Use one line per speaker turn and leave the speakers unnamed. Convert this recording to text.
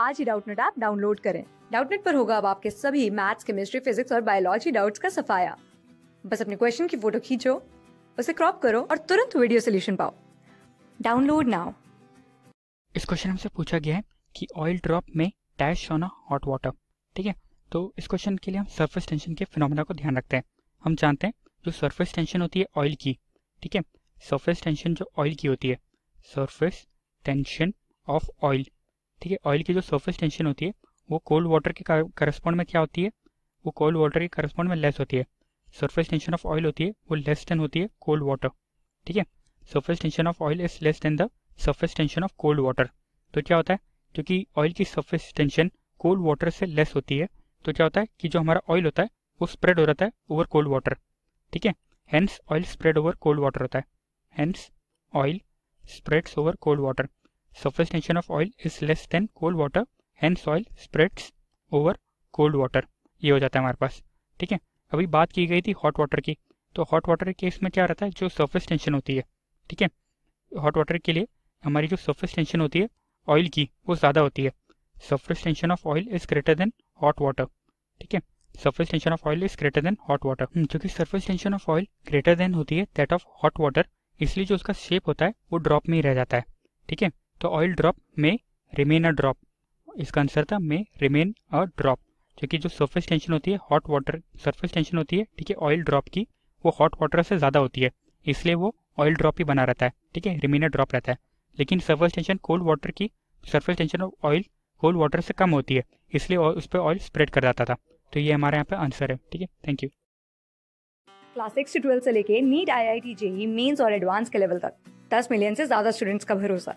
आज ही Doubtnut app download करें। डाउटनेट पर होगा अब आपके सभी मैथ्स, केमिस्ट्री, फिजिक्स और बायोलॉजी डाउट्स का सफाया। बस अपने क्वेश्चन की फ़ोटो खींचो, उसे क्रॉप करो और तुरंत वीडियो सोल्यूशन पाओ। Download now.
इस क्वेश्चन हमसे पूछा गया है कि ऑयल ड्रॉप में डैश ऑन हॉट वाटर ठीक है? तो इस क्वेश्चन के लिए हम सरफेस टेंशन के फिनोमेना को ध्यान रखते हैं। हम जानते हैं जो सरफेस टेंशन होती है ऑयल की। ठीक है? सरफेस टेंशन जो ऑयल की होती है। सरफेस टेंशन ऑफ़ ऑयल ठीक है ऑयल की जो सरफेस टेंशन होती है, वो कोल्ड वाटर के करस्पॉन्ड में क्या होती है? वो कोल्ड वाटर के करस्पॉन्ड में लेस होती है। सरफेस टेंशन ऑफ़ ऑयल होती है, वो लेस देन होती है कोल्ड वाटर ठीक है? Surface tension of oil is less than the surface tension of cold water तो क्या होता है? क्योंकि ऑयल की सरफेस टेंशन कोल्ड वाटर से लेस होती है तो क्या होता है कि जो हमारा ऑयल होता है, वो स्प्रेड हो जाता है ओवर कोल्ड वाटर ठीक है? Hence oil spread over cold water होता है। Hence oil spreads over cold water surface tension of oil is less than cold water, hence oil spreads over cold water. ये हो जाता है हमारे पास। ठीक है? अभी बात की गई थी हॉट वाटर की। तो हॉट वाटर केस में क्या रहता है? जो सरफेस टेंशन होती है। ठीक है? हॉट वाटर के लिए हमारी जो सरफेस टेंशन होती है ऑयल की, वो ज़्यादा होती है। Surface tension of oil is greater than hot water ठीक है? Surface tension of oil is greater than hot water क्योंकि surface tension of oil greater than होती है दैट ऑफ़ हॉट वाटर इसलिए जो उसका शेप होता है, वो ड्रॉप में ही रह जाता है। ठीक है? तो ऑयल ड्रॉप में रिमेन अ ड्रॉप इसका आंसर था में रिमेन अ ड्रॉप क्योंकि जो सरफेस टेंशन होती है हॉट वाटर सरफेस टेंशन होती है, ठीक है ऑयल ड्रॉप की, वो हॉट वाटर से ज़्यादा होती है। इसलिए वो ऑयल ड्रॉप ही बना रहता है, ठीक है रिमेन अ ड्रॉप रहता है। लेकिन सरफेस टेंशन कोल्ड वाटर की surface tension of oil cold water से कम होती है, इसलिए उस पर ऑयल स्प्रेड कर जाता था। तो ये हमारे यहाँ पे आंसर है, ठीक है thank you
class six twelfth से लेके NEET I I T JEE mains और एडवांस के लेवल तक, दस मिलियन से ज़्यादा स्टूडेंट्स का भरोसा।